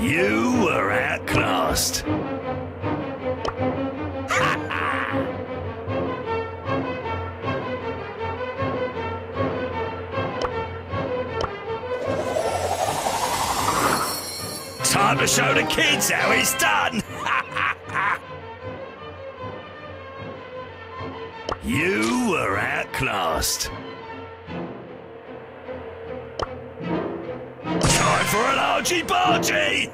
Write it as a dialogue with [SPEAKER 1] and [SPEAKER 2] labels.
[SPEAKER 1] You were outclassed. Time to show the kids how it's done. you were outclassed. for an argy bargy!